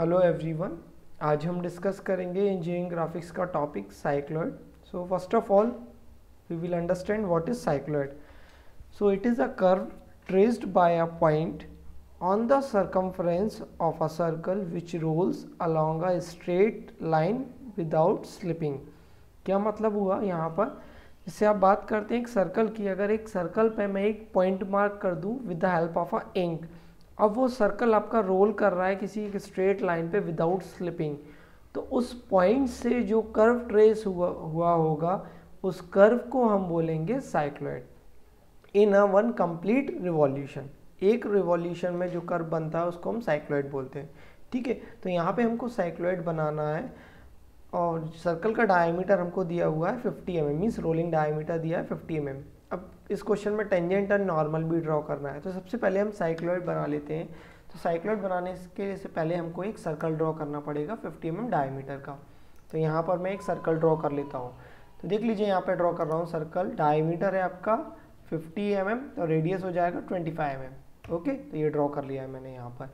Hello everyone आज हम discuss करेंगे इंजीनियरिंग ग्राफिक्स का topic cycloid so first of all we will understand what is cycloid so it is a curve traced by a point on the circumference of a circle which rolls along a straight line without slipping. क्या मतलब हुआ यहाँ पर? जैसे आप बात करते हैं, एक सर्कल की, अगर एक सर्कल पे मैं एक पॉइंट मार्क कर दूँ with the help of a ink अब वो सर्कल आपका रोल कर रहा है किसी एक स्ट्रेट लाइन पे विदाउट स्लिपिंग तो उस पॉइंट से जो कर्व ट्रेस हुआ हुआ होगा, उस कर्व को हम बोलेंगे cycloid in a one complete revolution एक रिवॉल्यूशन में जो कर्व बनता है, उसको हम साइक्लॉइड बोलते हैं. ठीक है? तो यहाँ पे हमको साइक्लॉइड बनाना है और सर्कल का डायमीटर हमको दिया हुआ है 50 M M means rolling diameter दिया है 50 एम अब इस क्वेश्चन में टेंजेंट और नॉर्मल भी ड्रॉ करना है। तो सबसे पहले हम साइक्लॉइड बना लेते हैं। तो साइक्लॉइड बनाने के से पहले हमको एक सर्कल ड्रॉ करना पड़ेगा 50 एम एम डायमीटर का। तो यहाँ पर मैं एक सर्कल ड्रॉ कर लेता हूँ। तो देख लीजिए यहाँ पर ड्रॉ कर रहा हूँ सर्कल डायमीटर है आपका फिफ्टी एम mm, तो रेडियस हो जाएगा ट्वेंटी फाइव एम ओके तो ये ड्रॉ कर लिया है मैंने यहाँ पर।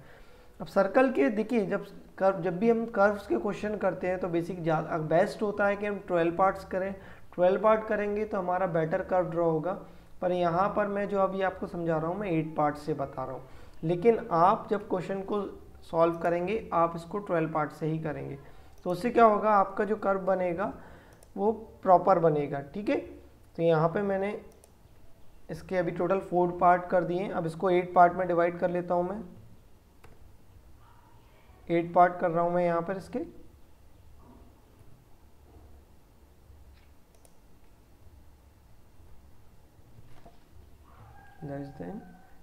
अब सर्कल के देखिए जब कर्व जब भी हम कर्व्स के क्वेश्चन करते हैं तो बेसिक बेस्ट होता है कि हम ट्वेल्व पार्ट्स करें। ट्वेल्व पार्ट करेंगे तो हमारा बेटर कर्व ड्रॉ होगा। पर यहाँ पर मैं जो अभी आपको समझा रहा हूँ, मैं एट पार्ट से बता रहा हूँ। लेकिन आप जब क्वेश्चन को सॉल्व करेंगे, आप इसको ट्वेल्व पार्ट से ही करेंगे। तो उससे क्या होगा, आपका जो कर्व बनेगा, वो प्रॉपर बनेगा, ठीक है? तो यहाँ पे मैंने इसके अभी टोटल फोर पार्ट कर दिए अब इसको एट पार्ट में डिवाइड कर लेता हूँ मैं। एट पार्ट कर रहा हूँ मैं यहाँ पर इसके।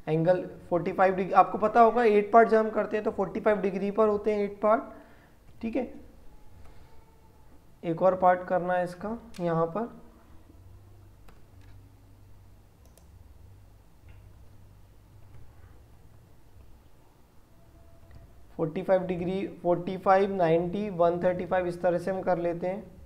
एंगल 45 डिग्री आपको पता होगा एट पार्ट जब हम करते हैं तो 45 डिग्री पर होते हैं एट पार्ट ठीक है? एक और पार्ट करना है इसका यहाँ पर। 45 डिग्री 45, 90, 135 इस तरह से हम कर लेते हैं।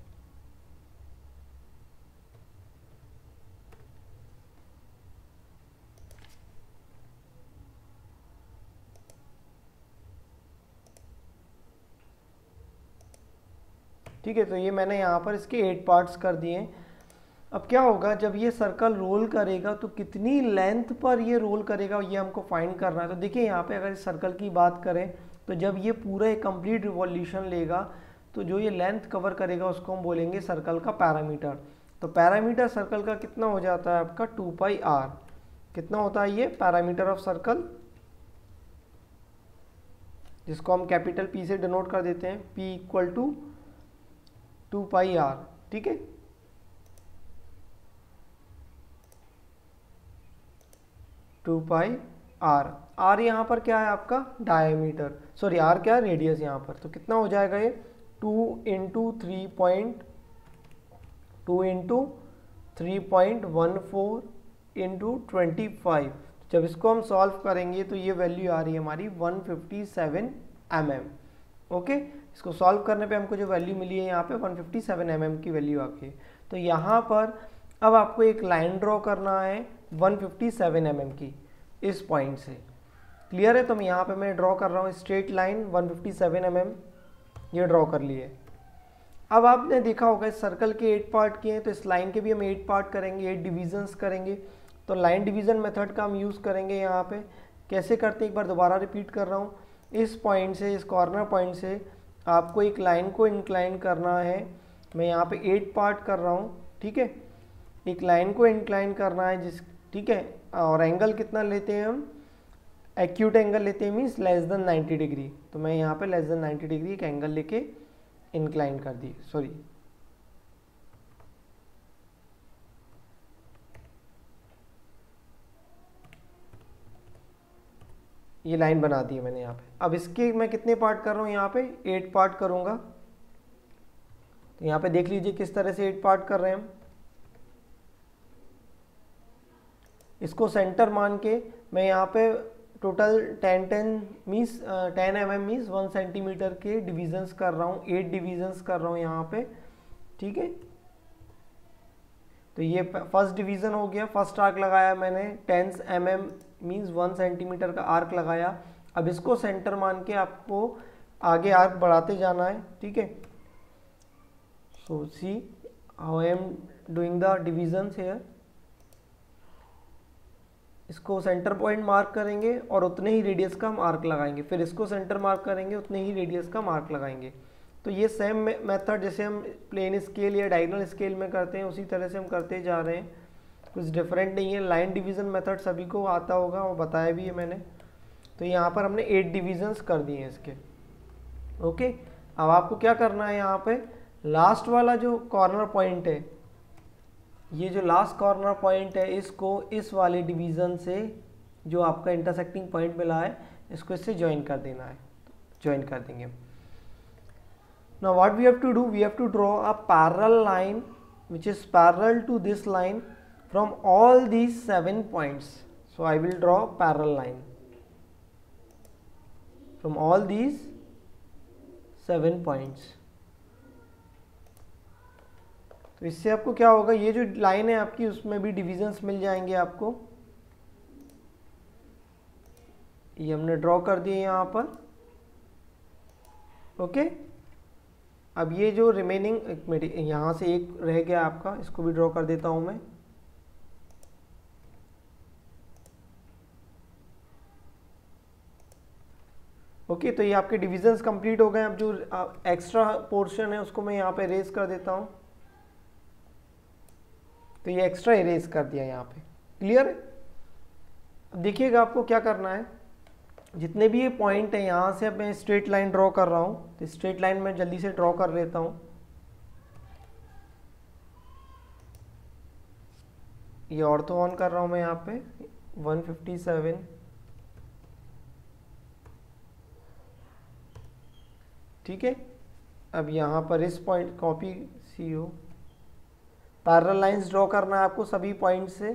ठीक है तो ये मैंने यहाँ पर इसके एट पार्ट्स कर दिए। अब क्या होगा, जब ये सर्कल रोल करेगा तो कितनी लेंथ पर ये रोल करेगा, ये हमको फाइंड करना है। तो देखिए, यहाँ पे अगर इस सर्कल की बात करें तो जब ये पूरा एक कंप्लीट रिवॉल्यूशन लेगा तो जो ये लेंथ कवर करेगा, उसको हम बोलेंगे सर्कल का पैरामीटर तो पैरामीटर सर्कल का कितना हो जाता है आपका? टू पाई आर कितना होता है ये? पैरामीटर ऑफ़ सर्कल जिसको हम कैपिटल पी से डिनोट कर देते हैं। P equal to two pi R, ठीक है? Two pi are. आर यहाँ पर क्या है आपका? डायमीटर। सॉरी आर क्या है? रेडियस यहाँ पर। तो कितना हो जाएगा ये? Two into three point, two into three point one four into twenty five. जब इसको हम सॉल्व करेंगे तो ये वैल्यू आ रही है हमारी one fifty seven M M. Okay? इसको सॉल्व करने पे हमको जो वैल्यू मिली है यहाँ पे 157 फिफ्टी mm की वैल्यू आके तो यहाँ पर अब आपको एक लाइन ड्रॉ करना है 157 फिफ्टी mm की इस पॉइंट से। क्लियर है? तो मैं यहाँ पे मैं ड्रॉ कर रहा हूँ स्ट्रेट लाइन 157 फिफ्टी mm ये ड्रॉ कर लिए। अब आपने देखा होगा इस सर्कल के एट पार्ट किए हैं तो इस लाइन के भी हम एट पार्ट करेंगे एट डिविजन्स करेंगे। तो लाइन डिवीज़न मेथड का हम यूज़ करेंगे यहाँ पे। कैसे करते हैं? एक बार दोबारा रिपीट कर रहा हूँ। इस पॉइंट से, इस कॉर्नर पॉइंट से आपको एक लाइन को इंक्लाइन करना है। मैं यहाँ पे एट पार्ट कर रहा हूँ, ठीक है? एक लाइन को इंक्लाइन करना है जिस, ठीक है? और एंगल कितना लेते हैं हम? एक्यूट एंगल लेते हैं मीन्स लेस देन 90 डिग्री तो मैं यहाँ पे लेस देन 90 डिग्री एक एंगल लेके इंक्लाइन कर दी। सॉरी ये लाइन बना दी है मैंने यहाँ पे। अब इसके मैं कितने पार्ट कर रहा हूँ? यहाँ पे एट पार्ट करूँगा। तो यहाँ पे देख लीजिए किस तरह से एट पार्ट कर रहे हैं हम। इसको सेंटर मान के मैं यहाँ पे total ten ten means ten M M means one centimetre के डिविजन्स कर रहा हूँ। एट डिविजन्स कर रहा हूँ यहाँ पे। ठीक है? तो ये फ़र्स्ट डिवीज़न हो गया। फ़र्स्ट आर्क लगाया मैंने tens M M means one centimetre का आर्क लगाया। अब इसको सेंटर मान के आपको आगे आर्क बढ़ाते जाना है, ठीक है? So see how I am doing the divisions here इसको सेंटर पॉइंट मार्क करेंगे और उतने ही रेडियस का हम आर्क लगाएँगे। फिर इसको सेंटर मार्क करेंगे, उतने ही रेडियस का मार्क लगाएँगे। तो ये सेम मेथड जैसे हम प्लेन स्केल या डायगनल स्केल में करते हैं, उसी तरह से हम करते जा रहे हैं। कुछ डिफरेंट नहीं है। लाइन डिवीज़न मेथड सभी को आता होगा और बताया भी है मैंने। तो यहाँ पर हमने एट डिविजन्स कर दिए हैं इसके। ओके अब आपको क्या करना है यहाँ पे? लास्ट वाला जो कॉर्नर पॉइंट है, ये जो लास्ट कॉर्नर पॉइंट है, इसको इस वाले डिवीज़न से जो आपका इंटरसेक्टिंग पॉइंट मिला है, इसको इससे ज्वाइन कर देना है। ज्वाइन कर देंगे। Now, what we have to do, we have to draw a parallel line, which is parallel to this line. From all these seven points. So, I will draw parallel line. From all these seven points. तो इससे आपको क्या होगा? ये जो line है आपकी, उसमें भी डिविजन्स मिल जाएँगे आपको। ये हमने ड्रॉ कर दिए यहाँ पर। ओके अब ये जो रिमेनिंग एक यहाँ से एक रह गया आपका, इसको भी ड्रॉ कर देता हूँ मैं। ओके तो ये आपके डिविजन्स कंप्लीट हो गए अब जो एक्स्ट्रा पोर्शन है, उसको मैं यहाँ पे इरेज कर देता हूँ। तो ये एक्स्ट्रा इरेज कर दिया यहाँ पे। क्लियर अब देखिएगा आपको क्या करना है। जितने भी ये पॉइंट है, यहाँ से अब मैं स्ट्रेट लाइन ड्रॉ कर रहा हूँ। तो स्ट्रेट लाइन में जल्दी से ड्रॉ कर लेता हूँ। ये ऑर्थो ऑन कर रहा हूँ मैं यहाँ पे। 157 ठीक है? अब यहाँ पर इस पॉइंट कॉपी सी हो पैरल लाइन्स ड्रॉ करना है आपको सभी पॉइंट से।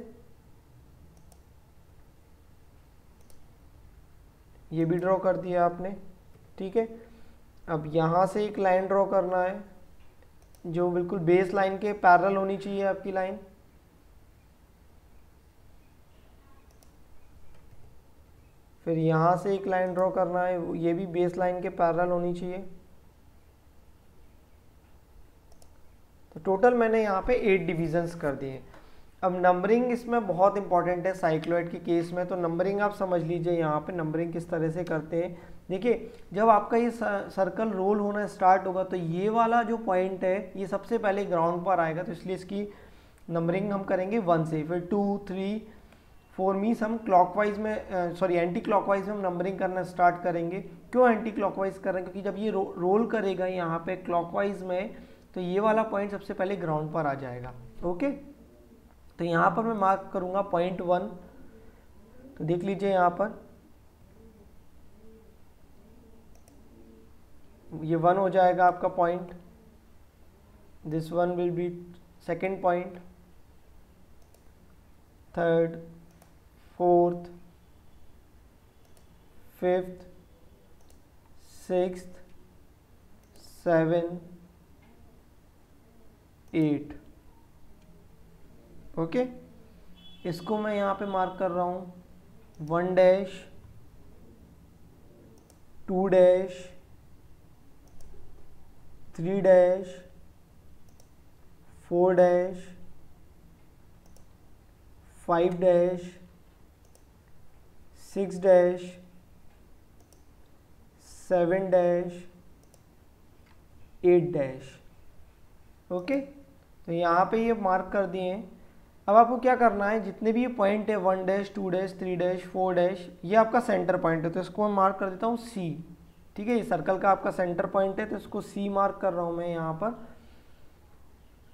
ये भी ड्रॉ कर दिया आपने, ठीक है? अब यहाँ से एक लाइन ड्रॉ करना है, जो बिल्कुल बेस लाइन के पैरल होनी चाहिए आपकी लाइन फिर यहाँ से एक लाइन ड्रॉ करना है, ये भी बेस लाइन के पैरल होनी चाहिए। तो टोटल मैंने यहाँ पे एट डिविजन्स कर दिए। अब नंबरिंग इसमें बहुत इंपॉर्टेंट है साइक्लोइड के केस में तो नंबरिंग आप समझ लीजिए यहाँ पे नंबरिंग किस तरह से करते हैं। देखिए जब आपका ये सर्कल रोल होना स्टार्ट होगा तो ये वाला जो पॉइंट है ये सबसे पहले ग्राउंड पर आएगा तो इसलिए इसकी नंबरिंग हम करेंगे वन से। फिर टू थ्री फोर मीस हम क्लॉकवाइज में सॉरी एंटी क्लॉकवाइज में हम नंबरिंग करना स्टार्ट करेंगे। क्यों एंटी क्लॉकवाइज कर रहे हैं? क्योंकि जब ये रो, रोल करेगा यहाँ पे क्लॉकवाइज में तो ये वाला पॉइंट सबसे पहले ग्राउंड पर आ जाएगा ओके तो यहाँ पर मैं मार्क करूँगा पॉइंट वन तो देख लीजिए यहाँ पर। ये वन हो जाएगा आपका point this one will be second point third fourth fifth six seven eight. Okay? इसको मैं यहाँ पे मार्क कर रहा हूँ। One dash, two dash, three dash, four dash, five dash, six dash, seven dash, eight dash. Okay? तो यहाँ पे ये मार्क कर दिए हैं। अब आपको क्या करना है, जितने भी ये पॉइंट है one dash two dash three dash four dash ये आपका सेंटर पॉइंट है तो इसको मैं मार्क कर देता हूँ सी ठीक है, ये सर्कल का आपका सेंटर पॉइंट है तो इसको सी मार्क कर रहा हूँ मैं यहाँ पर।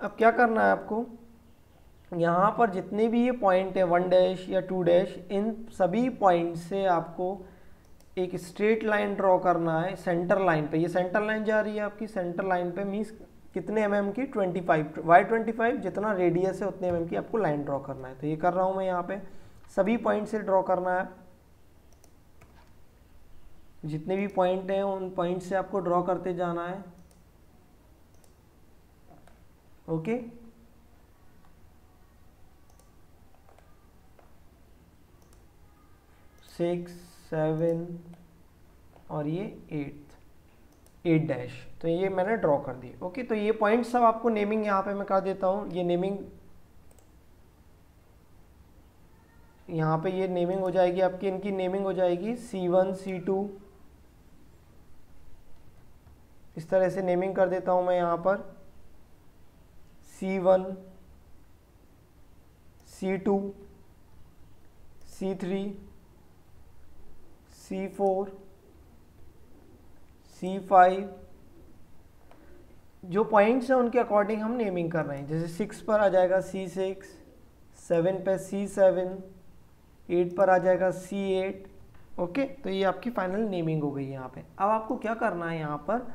अब क्या करना है आपको, यहाँ पर जितने भी ये पॉइंट है वन डैश या टू डैश इन सभी पॉइंट से आपको एक स्ट्रेट लाइन ड्रॉ करना है सेंटर लाइन पे। ये सेंटर लाइन जा रही है आपकी सेंटर लाइन पे मीन्स कितने एम mm की? 25 वाई ट्वेंटी जितना रेडियस है, उतने एम mm की आपको लाइन ड्रॉ करना है। तो ये कर रहा हूँ मैं यहाँ पे। सभी पॉइंट से ड्रॉ करना है। जितने भी पॉइंट हैं, उन पॉइंट से आपको ड्रॉ करते जाना है। ओके सिक्स सेवन और ये एट एट डैश। तो ये मैंने ड्रॉ कर दी। ओके तो ये पॉइंट सब आपको नेमिंग यहाँ पे मैं कर देता हूँ। ये नेमिंग यहाँ पे ये नेमिंग हो जाएगी आपकी, इनकी नेमिंग हो जाएगी सी वन सी टू इस तरह से नेमिंग कर देता हूँ मैं यहाँ पर। C one C two C five जो पॉइंट्स हैं उनके अकॉर्डिंग हम नेमिंग कर रहे हैं। जैसे सिक्स पर आ जाएगा सी सिक्स सेवन पर सी सेवन एट पर आ जाएगा सी एट ओके तो ये आपकी फाइनल नेमिंग हो गई यहाँ पे। अब आपको क्या करना है यहाँ पर?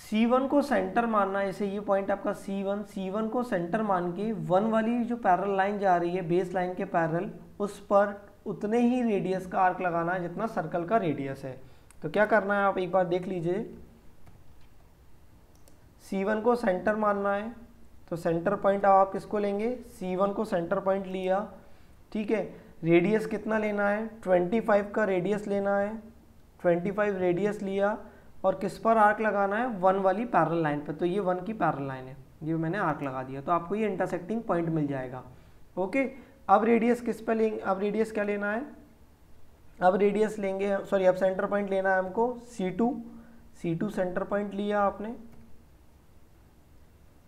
C1 को सेंटर मानना है। जैसे ये पॉइंट आपका C1 C1 को सेंटर मान के वन वाली जो पैरल लाइन जा रही है बेस लाइन के पैरल उस पर उतने ही रेडियस का आर्क लगाना है जितना सर्कल का रेडियस है। तो क्या करना है, आप एक बार देख लीजिए। C1 को सेंटर मानना है तो सेंटर पॉइंट आप किसको लेंगे? C1 को सेंटर पॉइंट लिया। ठीक है रेडियस कितना लेना है? 25 का रेडियस लेना है। 25 रेडियस लिया, और किस पर आर्क लगाना है? वन वाली पैरल लाइन पर। तो ये वन की पैरल लाइन है। ये मैंने आर्क लगा दिया तो आपको ये इंटरसेक्टिंग पॉइंट मिल जाएगा। ओके अब रेडियस किस पर लेंगे अब रेडियस क्या लेना है? अब रेडियस लेंगे सॉरी अब सेंटर पॉइंट लेना है हमको C two C two centre point लिया आपने।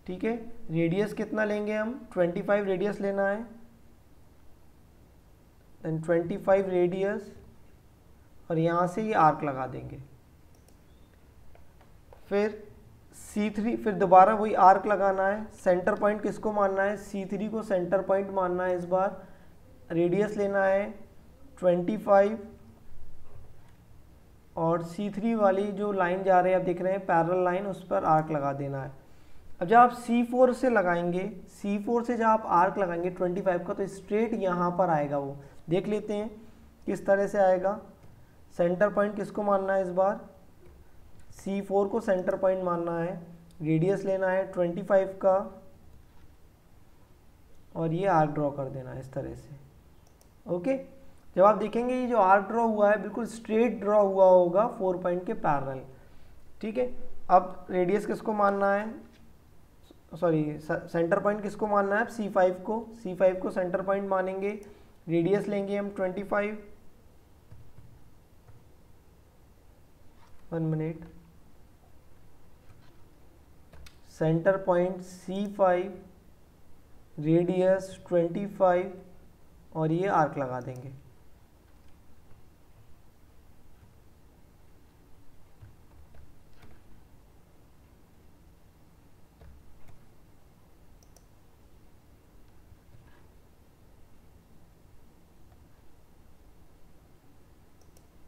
ठीक है? रेडियस कितना लेंगे हम? 25 रेडियस लेना है। देन 25 रेडियस और यहाँ से ये आर्क लगा देंगे। फिर C3 फिर दोबारा वही आर्क लगाना है। सेंटर पॉइंट किसको मानना है? C3 को सेंटर पॉइंट मानना है इस बार। रेडियस लेना है। 25 और C3 वाली जो लाइन जा रही है, आप देख रहे हैं पैरल लाइन उस पर आर्क लगा देना है। अब जब आप C4 से लगाएँगे C4 से जब आप आर्क लगाएँगे 25 का तो स्ट्रेट यहाँ पर आएगा वो। देख लेते हैं, किस तरह से आएगा। सेंटर पॉइंट किसको मानना है इस बार? C4 को सेंटर पॉइंट मानना है। रेडियस लेना है 25 का। और ये आर्क ड्रॉ कर देना है इस तरह से। ओके जब आप देखेंगे ये जो आर्क ड्रॉ हुआ है, बिल्कुल स्ट्रेट ड्रॉ हुआ होगा फोर पॉइंट के पैरल ठीक है? अब रेडियस किसको मानना है? सॉरी सेंटर पॉइंट किसको मानना है? सी फाइव को। सी फाइव को सेंटर पॉइंट मानेंगे। रेडियस लेंगे हम twenty five one minute centre point C five radius twenty five और ये आर्क लगा देंगे।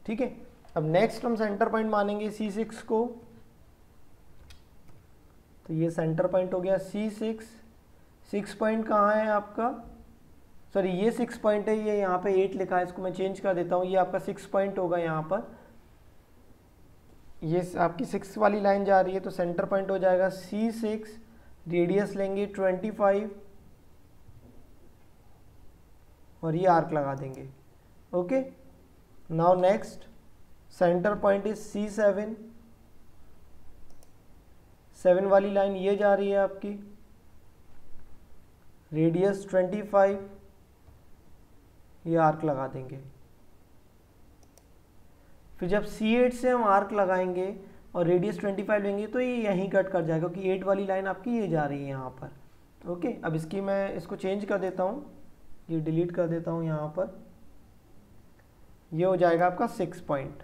ठीक है? अब नेक्स्ट हम सेंटर पॉइंट मानेंगे सी सिक्स को। तो ये सेंटर पॉइंट हो गया सी सिक्स सिक्स पॉइंट कहाँ है आपका? सॉरी ये सिक्स पॉइंट है, ये यहाँ पे एट लिखा है, इसको मैं चेंज कर देता हूँ। ये आपका सिक्स पॉइंट होगा यहाँ पर। ये आपकी सिक्स वाली लाइन जा रही है तो सेंटर पॉइंट हो जाएगा सी सिक्स रेडियस लेंगे ट्वेंटी फाइव और ये आर्क लगा देंगे। Okay now next centre point is C seven seven वाली लाइन ये जा रही है आपकी। रेडियस ट्वेंटी फाइव ये आर्क लगा देंगे। फिर जब सी एट से हम आर्क लगाएँगे और रेडियस ट्वेंटी फाइव लेंगे तो ये यहीं कट कर जाएगा क्योंकि एट वाली लाइन आपकी ये जा रही है यहाँ पर। ओके अब इसकी मैं इसको चेंज कर देता हूँ। ये डिलीट कर देता हूँ यहाँ पर। ये हो जाएगा आपका सिक्स पॉइंट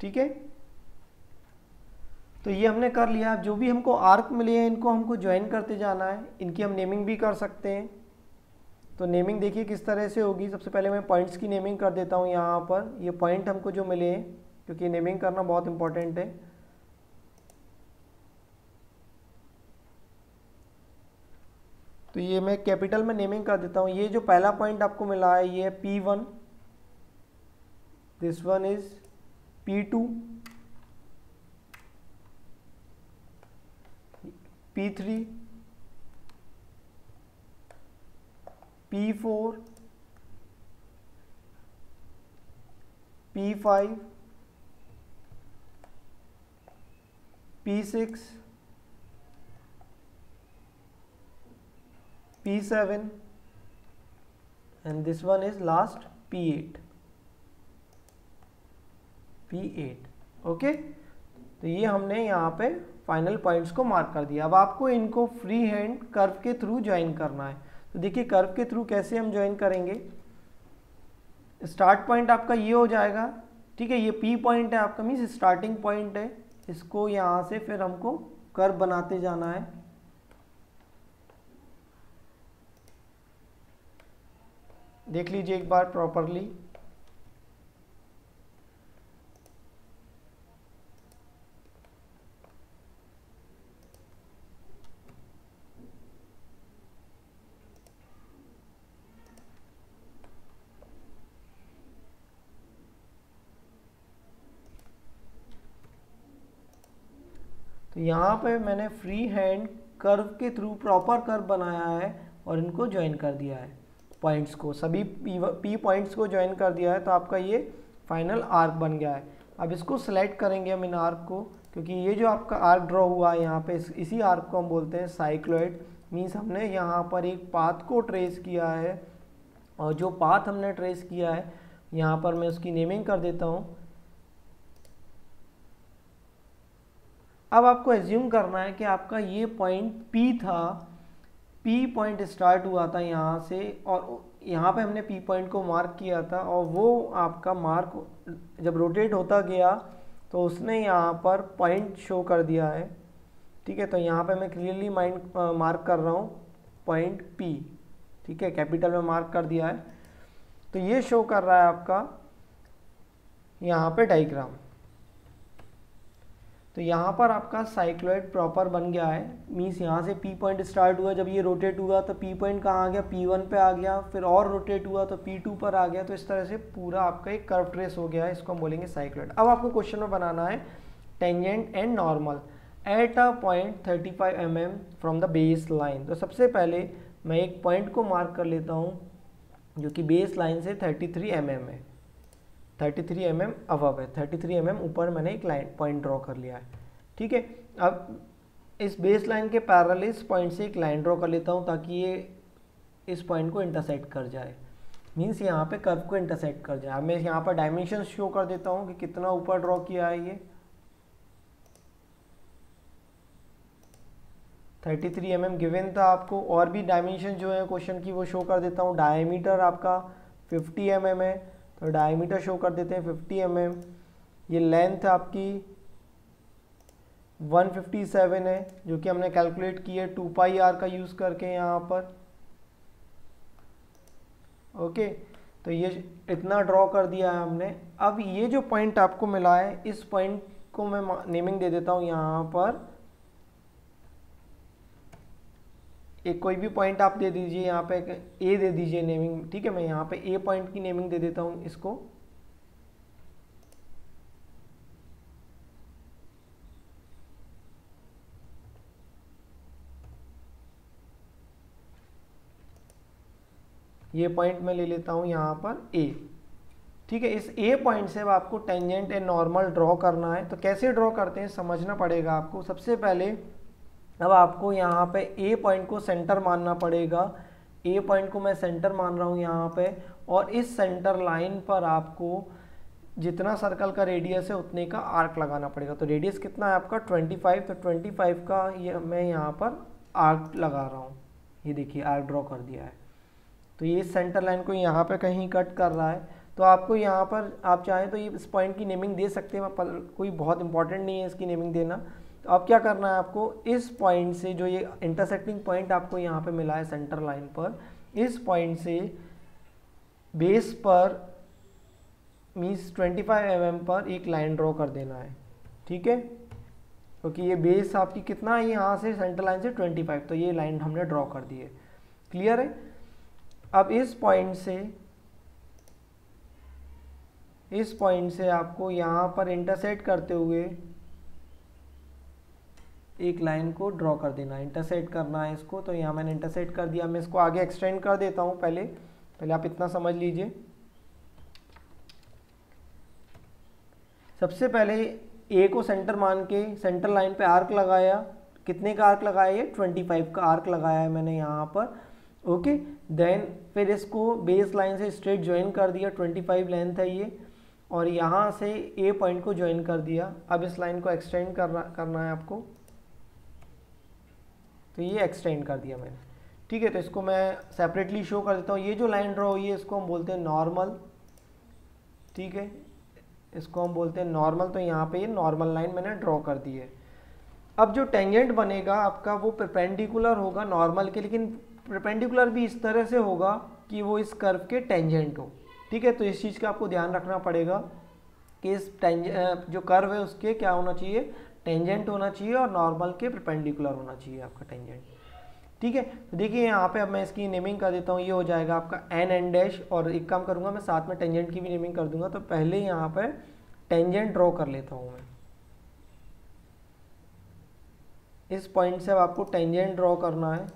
ठीक है? तो ये हमने कर लिया। जो भी हमको आर्क मिले हैं, इनको हमको ज्वाइन करते जाना है। इनकी हम नेमिंग भी कर सकते हैं। तो नेमिंग देखिए किस तरह से होगी। सबसे पहले मैं पॉइंट्स की नेमिंग कर देता हूँ यहाँ पर। ये पॉइंट हमको जो मिले हैं, क्योंकि नेमिंग करना बहुत इंपॉर्टेंट है। तो ये मैं कैपिटल में नेमिंग कर देता हूँ। ये जो पहला पॉइंट आपको मिला है, ये P one this one is P two P three P four P five P six P7 and this one is last P8 P8 okay तो ये हमने यहाँ पे फाइनल पॉइंट्स को मार्क कर दिया। अब आपको इनको फ्री हैंड कर्व के थ्रू ज्वाइन करना है। तो देखिए कर्व के थ्रू कैसे हम ज्वाइन करेंगे? स्टार्ट पॉइंट आपका ये हो जाएगा। ठीक है, ये पी पॉइंट है आपका मीन्स स्टार्टिंग पॉइंट है। इसको यहाँ से फिर हमको कर्व बनाते जाना है। देख लीजिए एक बार प्रॉपरली तो यहाँ पे मैंने फ्री हैंड कर्व के थ्रू प्रॉपर कर्व बनाया है और इनको ज्वाइन कर दिया है। पॉइंट्स को। सभी पी पॉइंट्स को ज्वाइन कर दिया है तो आपका ये फाइनल आर्क बन गया है। अब इसको सेलेक्ट करेंगे हम इन आर्क को क्योंकि ये जो आपका आर्क ड्रॉ हुआ है यहाँ पे इस, इसी आर्क को हम बोलते हैं साइक्लोइड मीन्स हमने यहाँ पर एक पाथ को ट्रेस किया है और जो पाथ हमने ट्रेस किया है यहाँ पर मैं उसकी नेमिंग कर देता हूँ। अब आपको एज्यूम करना है कि आपका ये पॉइंट पी था पी पॉइंट स्टार्ट हुआ था यहाँ से और यहाँ पे हमने पी पॉइंट को मार्क किया था और वो आपका मार्क जब रोटेट होता गया तो उसने यहाँ पर पॉइंट शो कर दिया है। ठीक है तो यहाँ पे मैं क्लियरली माइंड मार्क कर रहा हूँ पॉइंट पी ठीक है कैपिटल में मार्क कर दिया है। तो ये शो कर रहा है आपका यहाँ पे डाइग्राम तो यहाँ पर आपका साइक्लोइड प्रॉपर बन गया है। मीन्स यहाँ से पी पॉइंट स्टार्ट हुआ, जब ये रोटेट हुआ तो पी पॉइंट कहाँ आ गया? पी वन पे आ गया, फिर और रोटेट हुआ तो पी टू पर आ गया। तो इस तरह से पूरा आपका एक कर्व ट्रेस हो गया है, इसको हम बोलेंगे साइक्लोइड अब आपको क्वेश्चन में बनाना है tangent and normal at a point thirty five M M from the base line तो सबसे पहले मैं एक पॉइंट को मार्क कर लेता हूँ, जो कि बेस लाइन से थर्टी थ्री एम एम है। 33 थ्री एम एम अवब है। 33 थ्री एम एम ऊपर मैंने एक लाइन पॉइंट ड्रॉ कर लिया है। ठीक है? अब इस बेस लाइन के पैरल इस पॉइंट से एक लाइन ड्रॉ कर लेता हूँ ताकि ये इस पॉइंट को इंटरसेक्ट कर जाए। मीन्स यहाँ पे कर्व को इंटरसेक्ट कर जाए। अब मैं यहाँ पर डायमेंशन शो कर देता हूँ कि कितना ऊपर ड्रॉ किया है ये। 33 थ्री एम गिवन था आपको। और भी डायमेंशन जो है क्वेश्चन की वो शो कर देता हूँ। डायमीटर आपका 50 एम mm है। तो डायमीटर शो कर देते हैं 50 एम mm. ये लेंथ आपकी 157 है, जो कि हमने कैलकुलेट की है टू पाई आर का यूज़ करके यहाँ पर। ओके तो ये इतना ड्रॉ कर दिया है हमने। अब ये जो पॉइंट आपको मिला है, इस पॉइंट को मैं नेमिंग दे देता हूँ यहाँ पर। एक कोई भी पॉइंट आप दे दीजिए, यहाँ पे ए दे दीजिए नेमिंग ठीक है? मैं यहाँ पे ए पॉइंट की नेमिंग दे देता हूँ इसको। ये पॉइंट मैं ले लेता हूँ यहाँ पर ए ठीक है, इस ए पॉइंट से अब आपको टेंजेंट एंड नॉर्मल ड्रॉ करना है। तो कैसे ड्रॉ करते हैं, समझना पड़ेगा आपको। सबसे पहले अब आपको यहाँ पे ए पॉइंट को सेंटर मानना पड़ेगा। ए पॉइंट को मैं सेंटर मान रहा हूँ यहाँ पे और इस सेंटर लाइन पर आपको जितना सर्कल का रेडियस है उतने का आर्क लगाना पड़ेगा। तो रेडियस कितना है आपका? 25 तो 25 का ये मैं यहाँ पर आर्क लगा रहा हूँ। ये देखिए आर्क ड्रॉ कर दिया है। तो ये सेंटर लाइन को यहाँ पे कहीं कट कर रहा है। तो आपको यहाँ पर आप चाहें तो ये इस पॉइंट की नेमिंग दे सकते हैं। कोई बहुत इंपॉर्टेंट नहीं है इसकी नेमिंग देना। तो अब क्या करना है आपको? इस पॉइंट से जो ये इंटरसेक्टिंग पॉइंट आपको यहाँ पे मिला है सेंटर लाइन पर, इस पॉइंट से बेस पर मीन्स 25 फाइव mm पर एक लाइन ड्रॉ कर देना है, ठीक है? क्योंकि ये बेस आपकी कितना है? यहाँ से सेंटर लाइन से 25 तो ये लाइन हमने ड्रॉ कर दी है क्लियर है? अब इस पॉइंट से, इस पॉइंट से आपको यहाँ पर इंटरसेट करते हुए एक लाइन को ड्रॉ कर देना इंटरसेट करना है इसको तो यहाँ मैंने इंटरसेट कर दिया, मैं इसको आगे एक्सटेंड कर देता हूँ पहले। पहले आप इतना समझ लीजिए। सबसे पहले ए को सेंटर मान के सेंटर लाइन पे आर्क लगाया। कितने का आर्क लगाया ये? 25 का आर्क लगाया है मैंने यहाँ पर। ओके देन फिर इसको बेस लाइन से स्ट्रेट ज्वाइन कर दिया। 25 लेंथ है ये। और यहाँ से ए पॉइंट को ज्वाइन कर दिया। अब इस लाइन को एक्सटेंड करना करना है आपको। तो ये एक्सटेंड कर दिया मैंने। ठीक है तो इसको मैं सेपरेटली शो कर देता हूँ। ये जो लाइन ड्रॉ हुई है, इसको हम बोलते हैं नॉर्मल ठीक है? इसको हम बोलते हैं नॉर्मल तो यहाँ पे ये नॉर्मल लाइन मैंने ड्रॉ कर दी है। अब जो टेंजेंट बनेगा, आपका वो परपेंडिकुलर होगा नॉर्मल के, लेकिन परपेंडिकुलर भी इस तरह से होगा कि वो इस कर्व के टेंजेंट हो। ठीक है? तो इस चीज़ का आपको ध्यान रखना पड़ेगा कि इस जो कर्व है, उसके क्या होना चाहिए? टेंजेंट होना चाहिए और नॉर्मल के परपेंडिकुलर होना चाहिए आपका टेंजेंट ठीक है? तो देखिए यहाँ पे अब मैं इसकी नेमिंग कर देता हूँ, ये हो जाएगा आपका एन एन डैश और एक काम करूँगा, मैं साथ में टेंजेंट की भी नेमिंग कर दूँगा तो पहले यहाँ पर टेंजेंट ड्रॉ कर लेता हूँ मैं। इस पॉइंट से अब आपको टेंजेंट ड्रॉ करना है।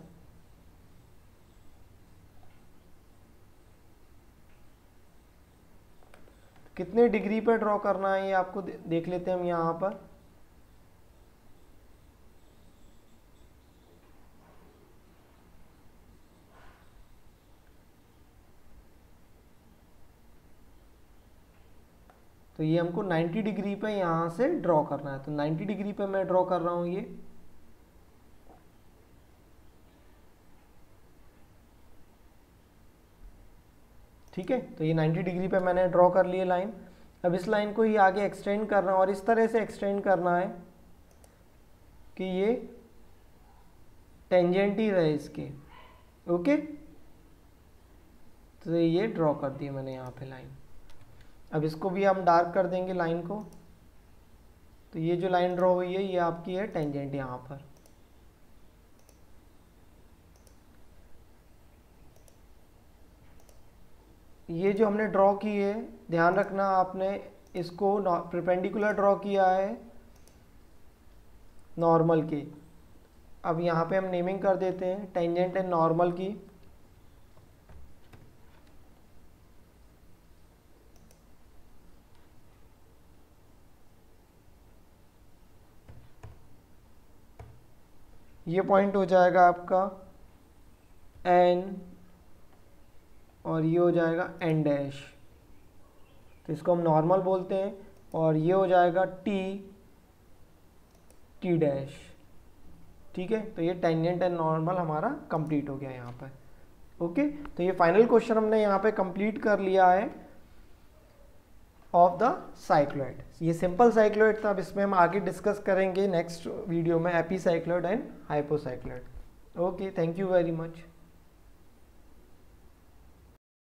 कितने डिग्री पर ड्रॉ करना है, ये आपको देख लेते हैं हम यहाँ पर। तो ये हमको 90 डिग्री पे यहाँ से ड्रॉ करना है। तो 90 डिग्री पे मैं ड्रॉ कर रहा हूँ ये। ठीक है? तो ये 90 डिग्री पे मैंने ड्रॉ कर लिए लाइन। अब इस लाइन को ही आगे एक्सटेंड करना है और इस तरह से एक्सटेंड करना है कि ये टेंजेंट ही रहे इसके। ओके तो ये ड्रॉ कर दिए मैंने यहाँ पे लाइन। अब इसको भी हम डार्क कर देंगे लाइन को। तो ये जो लाइन ड्रॉ हुई है, ये आपकी है टेंजेंट यहाँ पर। ये जो हमने ड्रॉ की है, ध्यान रखना आपने इसको परपेंडिकुलर ड्रॉ किया है नॉर्मल की। अब यहाँ पे हम नेमिंग कर देते हैं टेंजेंट एंड नॉर्मल की। ये पॉइंट हो जाएगा आपका एन और ये हो जाएगा एन डैश तो इसको हम नॉर्मल बोलते हैं और ये हो जाएगा टी टी डैश ठीक है? तो ये टेंजेंट एंड नॉर्मल हमारा कंप्लीट हो गया यहाँ पर. ओके तो ये फाइनल क्वेश्चन हमने यहाँ पे कंप्लीट कर लिया है. ऑफ़ द साइक्लोइड ये सिंपल साइक्लोइड था, अब इसमें हम आगे डिस्कस करेंगे नेक्स्ट वीडियो में epicycloid and hypocycloid okay thank you very much